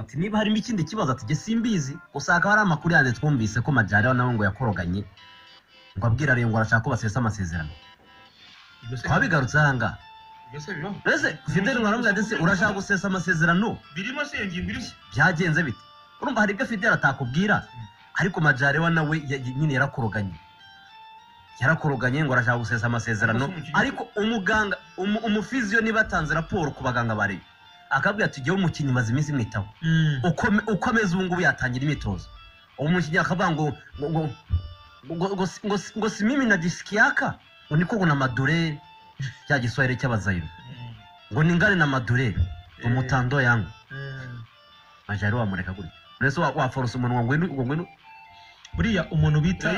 ati niba harimo ikindi kibazo ati simbizi usanga hari amakuru yandi twumvise ko majari nawe ngo yakoroganye. Ngo abwira ngo arashaka ko basesa amasezerano. Ibyo se- twabigarutse aha ngaha. Mbese fideli mwaramubwira ati se urashaka gusesa amasezerano? Birimo se iyo ngingo irimo byagenze bite? Urumva hari ibyo fideli atakubwira? Ariko majarewa nawe nyine yarakoroganye yarakoroganye ngo arashaka gusesa amasezerano. Ariko umuganga umu- umufiziyo niba atanze raporo ku baganga ba Rayon akabwira ati jyewe umukinnyi maze iminsi mwitaho uko uko ameze ubu ngubu yatangira imyitozo. Uwo mukinnyi akavuga ngo ngo si- mimi na disikiyaka ngo niko ngo na madure cya giswahili cy'abazayiro ngo ni ngane na madure umutando yanga majari wamureka gutya. Mbese wa- waforosa umunwa ngo ngwino buriya umuntu bita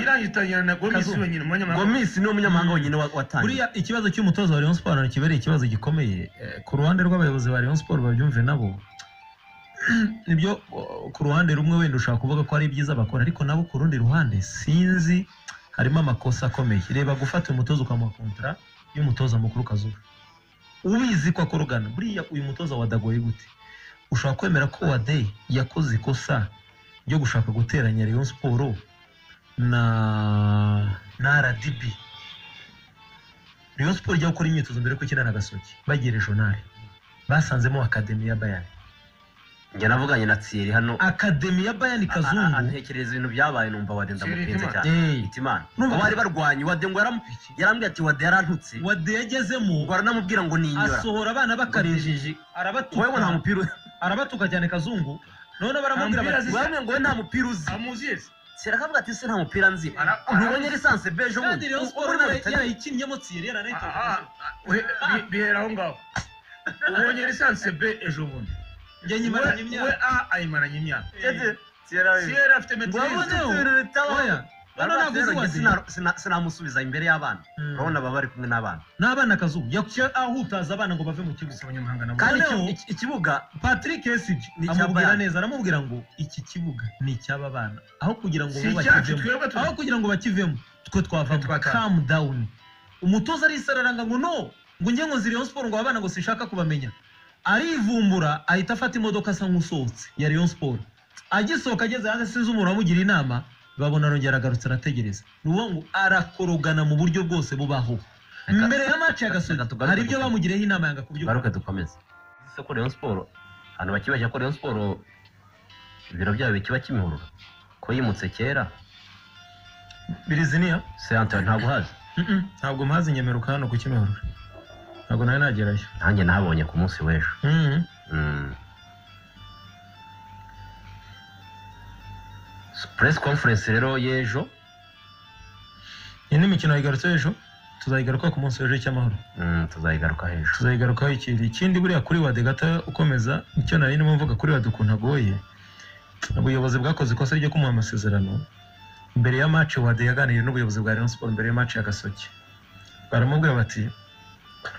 gomisi ngo umunyamahanga. Munyamahanga wenyine wa- watangiye. Buriya ikibazo cy'umutoza wa Rayon Sport kibereye ikibazo gikomeye. Eh, ku ruhande rw'abayobozi ba Rayon Sport babyumve nabo. Nibyo ku ruhande rumwe wenda ushaka kuvuga ko ari byiza bakora ariko nabo ku rundi ruhande sinzi harimo amakosa akomeye. Reba gufata umutoza ukamuha kontara y'umutoza mukuru kazuba ubizi ko akorogana buriya uyu mutoza wadagoye gute? Ushobora kwemera ko wade yakoze ikosa ryo gushaka guteranya Rayon Sport na na RDB Rayon Sport ijya gukora imyitozo mbere yuko ikina na Gasogi bagiye regional basanzemo akademi ya Bayern. Njye navuganye na tsiri hano. Akademi ya Bayern Kazungu. antekereza ibintu byabaye numva wade ndamupenze Thierry cyane. Itimana bari barwanye wade ngo yaram- yarambwiye ati wade yarantutse. Wade yagezemo. Ngo aranamubwira ngo ninyora asohora abana b'akademi wowe ngo nta arabatuka mupira arabatuka cyane Kazungu. None baramubwira bati wewe ngo we nta mupira uzi. Amuzi yese sera akavuga ati se nta mupira nzi. Ntubonye lisansi bejo kandi Rayon Sport we bundi yarayikinnyemo Thierry Ah, ah, yaranayitoje ah, we- bi- bihera aho ngaho. Ubonye lisansi b ejo bundi. Njye we nyimaranye we imyaka. a ayimaranye imyaka. Siyera afite Ngo sinamusubiza imbere y'abana. Mm. urabona baba bari kumwe n'abana. N'abana Kazungu yakuye ahutaza abana ngo bave mu kibuga kandi ikibuga Patrick Esiji Ni amubwira neza aramubwira ngo iki kibuga ni icy'aba bana. Aho kugira ngo bakivemo. aho kugira ngo bakivemo twe Twataha. calm down. Umutoza arisararanga ngo no ngo njye ngo ziri Rayon Sport ngo abana ngo sinshaka kubamenya. Arivumbura ahita afata imodoka asa nk'usohotse ya Rayon Sport. Agisohoka ageze hanze sinzi umuntu wamugira inama. Babona arongera agarutse arategereza ni ukuvuga ngo arakorogana mu buryo bwose bubaho. Mbere ya match ya tugaruke hari ibyo bamugireho inama yanga kubyumva garuke dukomeze. Ese ko Rayon Sport abantu bakibashya ko Rayon Sport ibiro byayo bikiba kimihurura? Ko yimutse kera? Biriziniya. Se ntabwo uhazi ntabwo mpazi nyemeruka hano ku Kimihurura. Ntabwo nawe nagerayo. Nanjye nahabonye ku munsi w'ejo. Press conference rero y'ejo? Iyi ni imikino yayigarutseho ejo? Tuzayigaruka ku munsi w'ejo cy'amahoro. Mm, tuzayigarukaho ejo. Tuzayigarukaho ikindi ikindi buriya kuri wade gata ukomeza icyo nari ndimo mvuga kuri wade ukuntu agoye. Ubuyobozi bwakoze ikosa ryo kumuha amasezerano. Mbere ya match wade yaganiriye n'ubuyobozi bwa Rayon Sport mbere ya match ya Gasogi baramubwira bati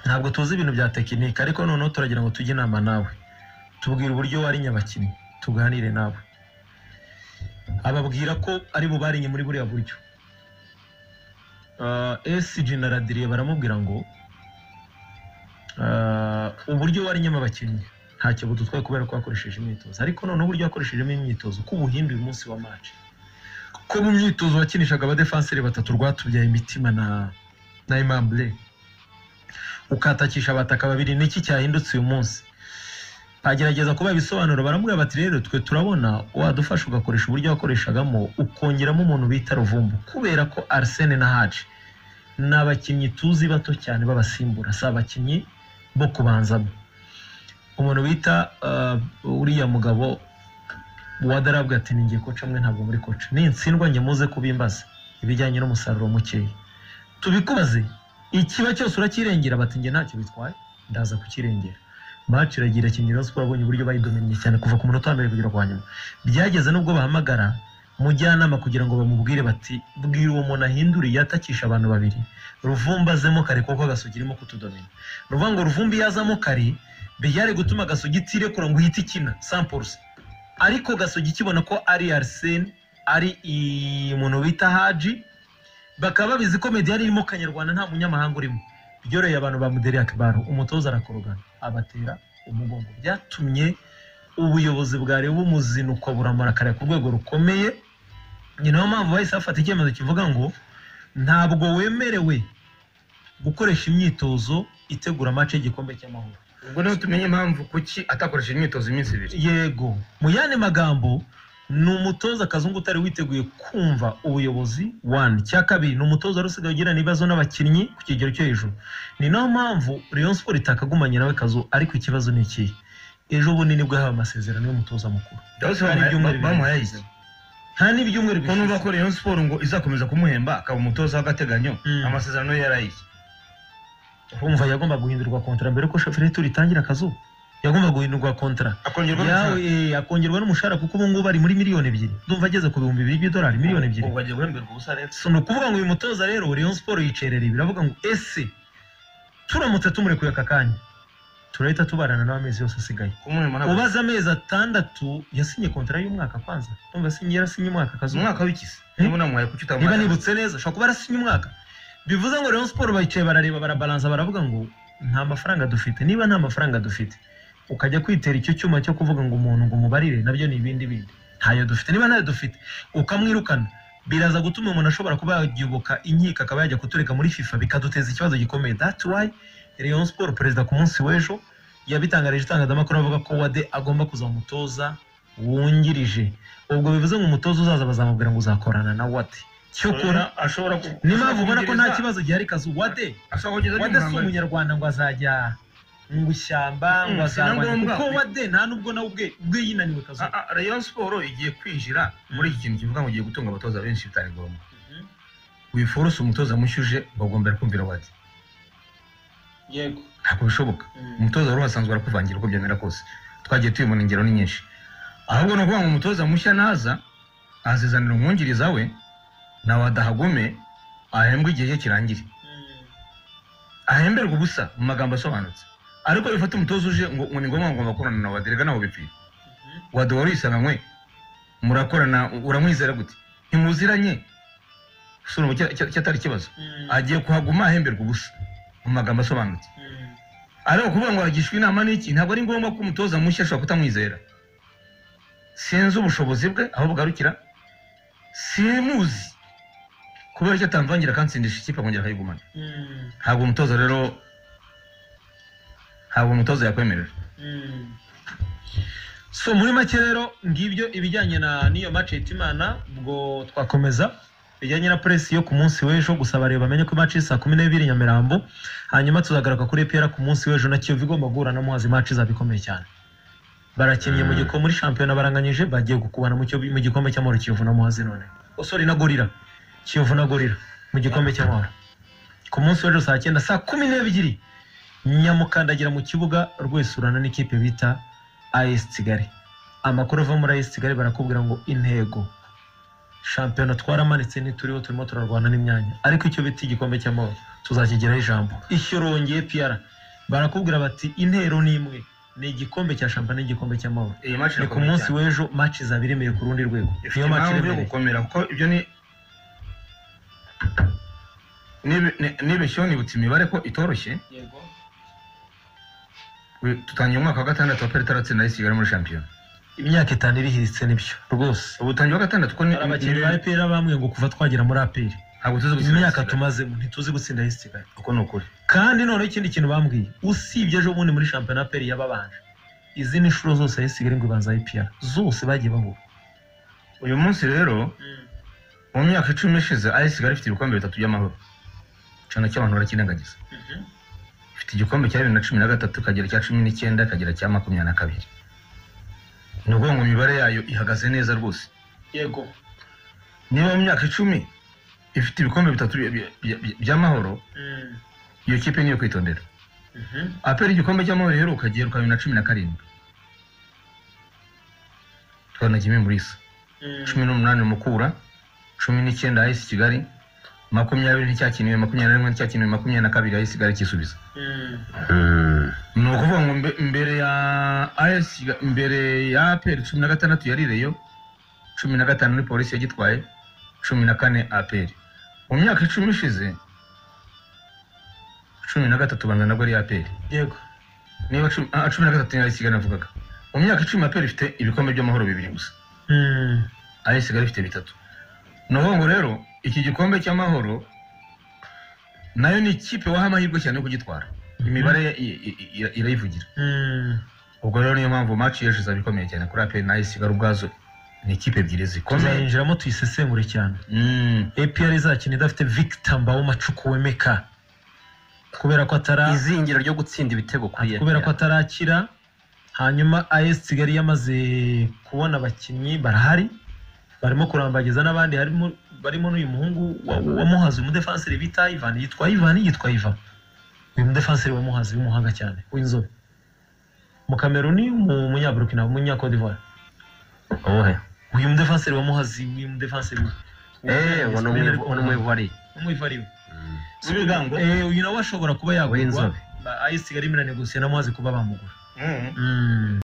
ntabwo tuzi ibintu bya tekinike ariko noneho turagira ngo tujye inama nawe. Tubwire uburyo warinya abakinnyi tuganire nawe. Ababwira ko ari bo barinye muri buriya buryo. Uh, SG na Radiriye baramubwira ngo uh, uburyo warinyemo abakinnyi. Ntacyo budutwaye kubera ko wakoresheje imyitozo. Ariko noneho uburyo wakoreshejemo imyitozo ko ubuhinduye umunsi wa match. Ko mu myitozo wakinishaga abadefanseri batatu rwatubyaye imitima na na Aimable ukatakisha abataka babiri niki cyahindutse uyu munsi? Bagerageza kuba ibisobanuro baramubwira bati rero twe turabona wadufasha ugakoresha uburyo wakoreshagamo ukongeramo umuntu bita ruvumbu. Kubera ko Arsene na Haji ni abakinnyi tuzi bato cyane b'abasimbura. Si abakinnyi bo kubanzamo. Umuntu bita uh, uriya mugabo wadarabwa ati ningiye koca mwe ntabwo muri koca nintsindwa njye muze kubimbaza ibijyanye n'umusaruro mukeya tubikubaze ikiba cyose urakirengera bati njye ntacyo bitwaye ndaza kukirengera. Match iragira kingira siporo abonye uburyo bayidominiye cyane kuva ku munota wa mbere kugera kwa nyuma. Byageze n'ubwo bahamagara mujyanama kugira ngo bamubwire bati bwira uwo muntu ahindure yatakisha abantu babiri. Ruvumbi azemo kare kuko gasogi irimo kutudomina ni ukuvuga ngo ruvumbi yazamo kare byari gutuma gasogi itirekura ngo uhite ikina samples. Ariko gasogi ikibona ko ari arsene ari umuntu bita haji bakaba babizi ko media yari irimo kanyarwanda nta munyamahanga urimo. Byoroheye abantu ba muderi akibaru umutoza arakorogana. Abatera umugongo. Byatumye ubuyobozi bwareba umuzinukwa buramarakarira ku rwego rukomeye. Ni na yo mpamvu bahise bafata icyemezo kivuga ngo ntabwo wemerewe gukoresha imyitozo itegura amace y'igikombe cy'amahoro. Ubwo ni ho tumenye impamvu kuki atakoresheje imyitozo iminsi ibiri? Yego. Mu yandi magambo ni umutoza kazungu utari witeguye kumva ubuyobozi. Wani cya kabiri ni umutoza wari usigaye ugirana ibibazo n'abakinnyi ku kigero cyo hejuru. Ni na yo mpamvu Rayon Sport itakagumanye nawe kazu ariko ikibazo ni ikihe? Ejo bundi ni bwo yahawe amasezerano y'umutoza mukuru. Nta n'ibyumweru ko numva ko Rayon Sport ngo izakomeza kumuhemba akaba umutoza w'agateganyo Mm. amasezerano ye yarayiye urumva yagomba guhindurwa kontara mbere ko shoferi turi itangira akazu yagomba guhindurwa akongerwa yawe eh, akongerwa n'umushahara kuko ubu ngubu ari muri miliyoni ebyiri. Ndumva ageze ku bihumbi bibiri by'idolari miliyoni ebyiri. So ni ukuvuga ngo uyu mutoza rero Rayon Sport yicerera biravuga ngo ese turamutse tumurekuye aka kanya? Turahita tubarana n'amezi yose asigaye. Ubaze amezi atandatu yasinye kontara y'umwaka kwanza. Ndumva yasinye yarasinye umwaka akazu umwaka w'ikisi. Eh? niba nibutse neza ashobora kuba yarasinye umwaka. Bivuze ngo Rayon Sport bayicaye barareba barabalansa baravuga ngo nta mafaranga dufite. Niba nta mafaranga dufite ukajya kwitera icyo cyuma cyo kuvuga ngo umuntu ngo umubarire na byo ni ibindi bindi. Ntayo dufite niba ntayo dufite ukamwirukana biraza gutuma umuntu ashobora kuba yagiyoboka inkiko akaba yajya kutureka muri FIFA bikaduteza ikibazo gikomeye. That's why Rayon Sport perezida ku munsi w'ejo yabitangarije itangazamakuru avuga ko Wade agomba kuza umutoza wungirije. Ubwo bivuze ngo umutoza uzaza bazamubwira ngo uzakorana na Wade. Cyokora ashobora ku- niyo mpamvu ubona ko nta kibazo gihari kazu Wade Wade si umunyarwanda ngo azajya mu ishyamba Mm, ngo si na azarwanya kuko Wade nta nubwo nawe ubwe ubwe yinaniwe kazu Ah, ah, Rayon Sport igiye kwinjira muri iki kintu kivuga ngo ugiye gutunga abatoza benshi bitari ngombwa. Wiforose umutoza mushyuje ngo agombera kumvira wadi yego. Ntabwo bishoboka. Umutoza wari uhasanzwe arakuvangira uko byemera kose. Twagiye tubibona ingero ni nyinshi. Ahubwo ni ukuvuga ngo umutoza mushya naza azizanira umwungiriza we nawe adahagume ahembwe igihe cye kirangire. Ahemberwa ubusa mu magambo asobanutse. Ariko bifata umutoza uje ngo ni ngombwa ngo ngomba gukorana na wadi rega nawe bipfira wadi wari uyisanganywe murakorana uramwizera gute ntimuziranye. Usura ubu cya- cya- cyatari ikibazo agiye kuhaguma ahemberwa ubusa mu magambo asobanutse. Ariko kuvuga ngo hagishwa inama n'iki ntabwo ari ngombwa ko umutoza mushya ashobora kutamwizera. Sinzi ubushobozi bwe aho bugarukira. Simuzi. Kubera icyo atamvangira akansindisha ikipe akongera akayigumana ntabwo umutoza rero ntabwo umutoza yakwemerera. So muri make rero ngibyo ibijyanye na n'iyo match Hitimana ubwo twakomeza bijyanye na press yo ku munsi w'ejo gusa bareba bamenye ko match saa kumi n'ebyiri Nyamirambo hanyuma tuzagaruka kuri EPR ku munsi w'ejo na Kiyovu igomba guhura na Muhazi match izaba ikomeye cyane. Barakinnye mu gikombe muri shampiyona baranganyije bagiye gukubana mu gikombe cy'amahoro Kiyovu na Muhazi none. Oh sorry na Gorira Kiyovu na Gorira mu gikombe cy'amahoro ku munsi w'ejo saa cyenda saa kumi n'ebyiri. Nyamukandagira mu kibuga rwesurana n'ikipe bita AS Kigali amakuru ava muri AS Kigali barakubwira ngo intego shampiyona twaramanitse ntituriho turimo turarwana n'imyanya ariko icyo bita igikombe cy'amahoro tuzakigiraho ijambo ishyo rongeye PR barakubwira bati intero ni imwe ni igikombe cya shampiyona n'igikombe cy'amahoro ni ku munsi w'ejo match izaba iremeye ku rundi rwego niyo yo iremereye nibeshyeho nibutse imibare ko itoroshye Tutangiye umwaka wa gatandatu wa peri itaratsinda AS Kigali muri shampiyona imyaka itanu irihiritse ni byo rwose ubu utangiye wa gatandatu ko ni- abakinnyi ba EPR bambwiye ngo kuva twagera muri APR ntabwo tuzi gutsinda imyaka Kigali. tumazemo ntituzi gutsinda AS Kigali uko ni ukuri kandi noneho ikindi kintu bambwiye usibye ejo bundi muri shampiyona peri yababanje izi ni inshuro zose yasigaye ngo ibanza IPR zose bagiye bahura uyu munsi rero mu myaka icumi ishize AS Kigali ifite ibikombe bitatu by'amahoro icyo na cyo abantu barakirengagiza ifite igikombe cya bibiri na cumi na gatatu ikagera icya cumi n'icyenda ikagera cya makumyabiri na kabiri. Ni ukuvuga ngo imibare yayo ihagaze neza rwose. Yego. Niba mu myaka icumi ifite ibikombe bitatu by- by- by- by'amahoro iyo kipe niyo kwitondera. Apera igikombe cy'amahoro iheruka giheruka bibiri na cumi na karindwi. Kimwe muri isa cumi n'umunani mukura cumi n'icyenda ayisi kigali makumyabiri nticyakiniwe makumyabiri na rimwe nticyakiniwe makumyabiri na kabiri ayisi kigali kisubiza ni ukuvuga ngo mbe- mbere ya Kigali- mbere ya aperi cumi na gatandatu yarireyo cumi na gatanu ni polisi yagitwaye cumi na kane aperi mu myaka icumi ishize cumi na gatatu banza nabwo ari aperi yego. Niba cumi ah, na gatatu ni AS Kigali navugaga. Mu myaka icumi aperi ifite ibikombe by'amahoro bibiri gusa. Mm. AS Kigali ifite bitatu. Ukuvuga ngo rero iki gikombe cy'amahoro na yo ni ikipe waha amahirwe cyane yo kugitwara. Imibare i- irayivugira. Mm. ubwo rero niyo mpamvu match y'ejo izaba ikomeye cyane kuri aperi na Kigali ubwazo ni ikipe ebyiri zikomeye. Tuzayinjiramo tuyisesengure cyane. Mm. APR izakina idafite Victor Mbawoma Chukwuemeka kubera ko atara izingiro ryo gutsinda ibitego kuri kubera ko atarakira hanyuma AS Kigali yamaze kubona abakinnyi barahari. Barimo kurambagiza n'abandi harimo barimo n'uyu muhungu wa, wa Muhazi umudefanseri bita Ivan yitwa Ivan yitwa Ivan uyu mudefanseri wa Muhazi w'umuhanga cyane w'inzobe mu Kameruni mu munyaburukina mu Cote d'Ivoire Uwuhe? uyu mudefanseri wa Muhazi uyu mudefanseri Eh, ngo ni umwe- ngo ni umwibari. umwivariwe Mm. W'ibigango Eh, uyu nawe ashobora kuba yagurwa W'inzobe. ayisigaye iminaniro gusa na Muhazi kuba bamugura Mm. Mm.